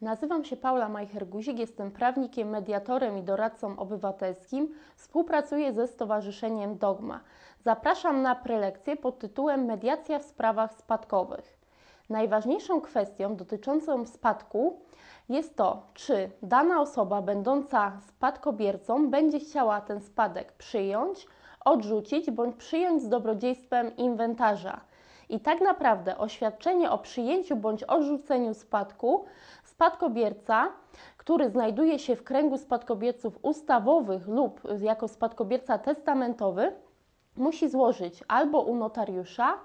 Nazywam się Paula Majcher-Guzik, jestem prawnikiem, mediatorem i doradcą obywatelskim. Współpracuję ze Stowarzyszeniem Dogma. Zapraszam na prelekcję pod tytułem Mediacja w sprawach spadkowych. Najważniejszą kwestią dotyczącą spadku jest to, czy dana osoba będąca spadkobiercą będzie chciała ten spadek przyjąć, odrzucić bądź przyjąć z dobrodziejstwem inwentarza. I tak naprawdę oświadczenie o przyjęciu bądź odrzuceniu spadku spadkobierca, który znajduje się w kręgu spadkobierców ustawowych lub jako spadkobierca testamentowy, musi złożyć albo u notariusza,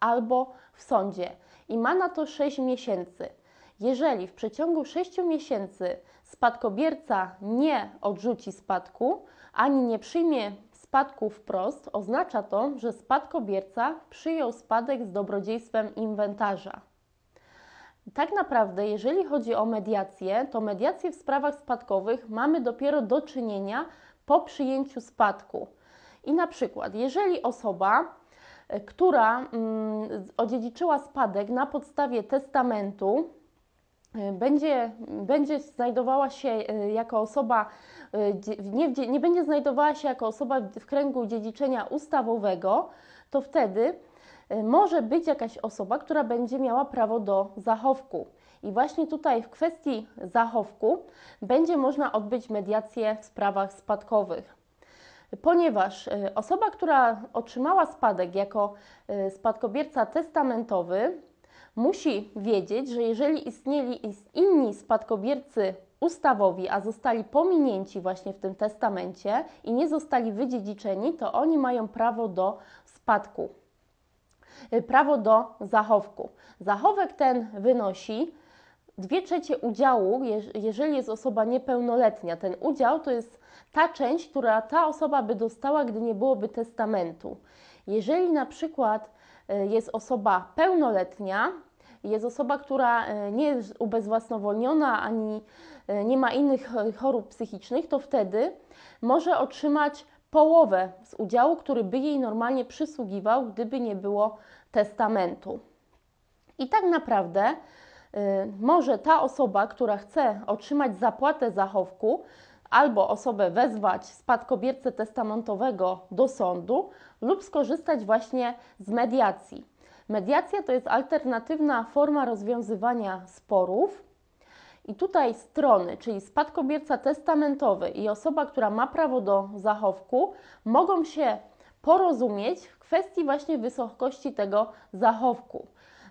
albo w sądzie i ma na to 6 miesięcy. Jeżeli w przeciągu 6 miesięcy spadkobierca nie odrzuci spadku ani nie przyjmie spadku wprost, oznacza to, że spadkobierca przyjął spadek z dobrodziejstwem inwentarza. Tak naprawdę, jeżeli chodzi o mediację, to mediację w sprawach spadkowych mamy dopiero do czynienia po przyjęciu spadku. I na przykład, jeżeli osoba, e, która mm, odziedziczyła spadek na podstawie testamentu, e, będzie, będzie znajdowała się e, jako osoba, nie, nie będzie znajdowała się jako osoba w kręgu dziedziczenia ustawowego, to wtedy może być jakaś osoba, która będzie miała prawo do zachowku. I właśnie tutaj w kwestii zachowku będzie można odbyć mediację w sprawach spadkowych ponieważ e, osoba, która otrzymała spadek jako e, spadkobierca testamentowy, musi wiedzieć, że jeżeli istnieli inni spadkobiercy ustawowi, a zostali pominięci właśnie w tym testamencie i nie zostali wydziedziczeni, to oni mają prawo do spadku, prawo do zachowku. Zachowek ten wynosi dwie trzecie udziału, jeżeli jest osoba niepełnoletnia. Ten udział to jest ta część, która ta osoba by dostała, gdy nie byłoby testamentu. Jeżeli na przykład e, jest osoba pełnoletnia, jest osoba, która e, nie jest ubezwłasnowolniona ani nie ma innych chorób psychicznych, to wtedy może otrzymać połowę z udziału, który by jej normalnie przysługiwał, gdyby nie było testamentu. I tak naprawdę może ta osoba, która chce otrzymać zapłatę zachowku, albo osobę wezwać spadkobiercę testamentowego do sądu lub skorzystać właśnie z mediacji. Mediacja to jest alternatywna forma rozwiązywania sporów. I tutaj strony, czyli spadkobierca testamentowy i osoba, która ma prawo do zachowku, mogą się porozumieć w kwestii właśnie wysokości tego zachowku.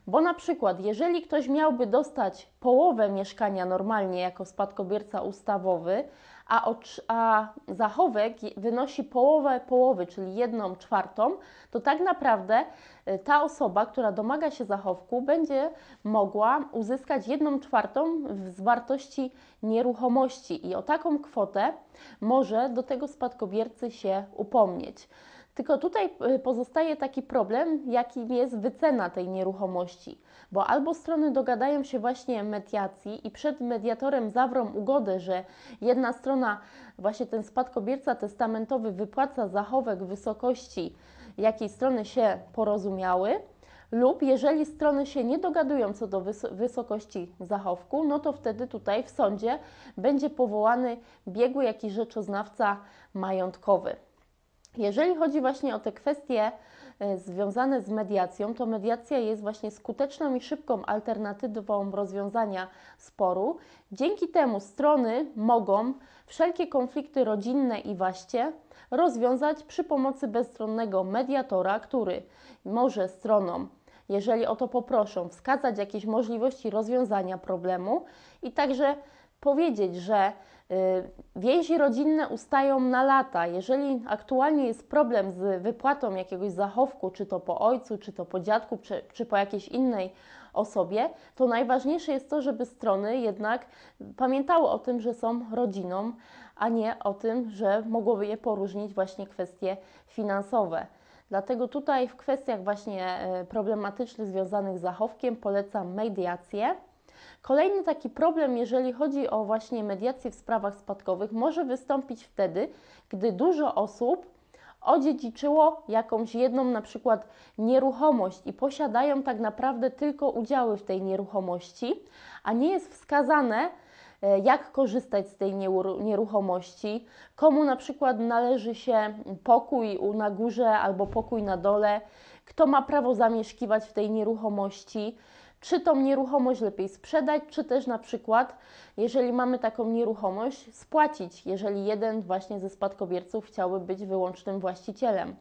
Bo na przykład, jeżeli ktoś miałby dostać połowę mieszkania normalnie jako spadkobierca ustawowy, a, a zachowek wynosi połowę połowy, czyli jedną czwartą, to tak naprawdę y, ta osoba, która domaga się zachowku, będzie mogła uzyskać jedną czwartą z wartości nieruchomości i o taką kwotę może do tego spadkobiercy się upomnieć. Tylko tutaj y, pozostaje taki problem, jakim jest wycena tej nieruchomości, bo albo strony dogadają się właśnie mediacji i przed mediatorem zawrą ugodę, że jedna strona, właśnie ten spadkobierca testamentowy, wypłaca zachowek wysokości, jakiej strony się porozumiały, lub jeżeli strony się nie dogadują co do wysokości zachowku, no to wtedy tutaj w sądzie będzie powołany biegły jakiś rzeczoznawca majątkowy. Jeżeli chodzi właśnie o te kwestie e, związane z mediacją, to mediacja jest właśnie skuteczną i szybką alternatywą rozwiązania sporu. Dzięki temu strony mogą wszelkie konflikty rodzinne i waście rozwiązać przy pomocy bezstronnego mediatora, który może stronom, jeżeli o to poproszą, wskazać jakieś możliwości rozwiązania problemu i także powiedzieć, że Y, więzi rodzinne ustają na lata. Jeżeli aktualnie jest problem z wypłatą jakiegoś zachowku, czy to po ojcu, czy to po dziadku, czy, czy po jakiejś innej osobie, to najważniejsze jest to, żeby strony jednak pamiętały o tym, że są rodziną, a nie o tym, że mogłoby je poróżnić właśnie kwestie finansowe. Dlatego tutaj w kwestiach właśnie y, problematycznych związanych z zachowkiem polecam mediację. Kolejny taki problem, jeżeli chodzi o właśnie mediację w sprawach spadkowych, może wystąpić wtedy, gdy dużo osób odziedziczyło jakąś jedną na przykład nieruchomość i posiadają tak naprawdę tylko udziały w tej nieruchomości, a nie jest wskazane, e, jak korzystać z tej nieruchomości, komu na przykład należy się pokój na górze albo pokój na dole, kto ma prawo zamieszkiwać w tej nieruchomości, czy tą nieruchomość lepiej sprzedać, czy też na przykład, jeżeli mamy taką nieruchomość, spłacić, jeżeli jeden właśnie ze spadkobierców chciałby być wyłącznym właścicielem.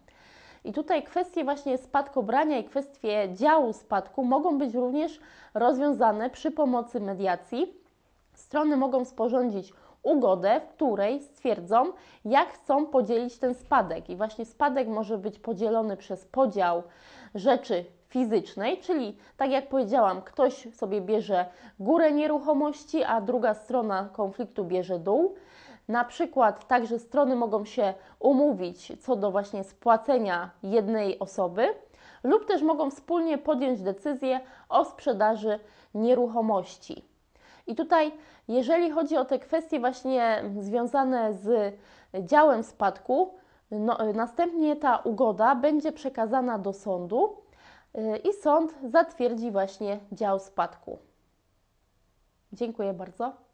I tutaj kwestie właśnie spadkobrania i kwestie działu spadku mogą być również rozwiązane przy pomocy mediacji. Strony mogą sporządzić ugodę, w której stwierdzą, jak chcą podzielić ten spadek. I właśnie spadek może być podzielony przez podział rzeczy fizycznej, czyli tak jak powiedziałam, ktoś sobie bierze górę nieruchomości, a druga strona konfliktu bierze dół. Na przykład także strony mogą się umówić co do właśnie spłacenia jednej osoby, lub też mogą wspólnie podjąć decyzję o sprzedaży nieruchomości. I tutaj, jeżeli chodzi o te kwestie właśnie związane z działem spadku, no, następnie ta ugoda będzie przekazana do sądu i sąd zatwierdzi właśnie dział spadku. Dziękuję bardzo.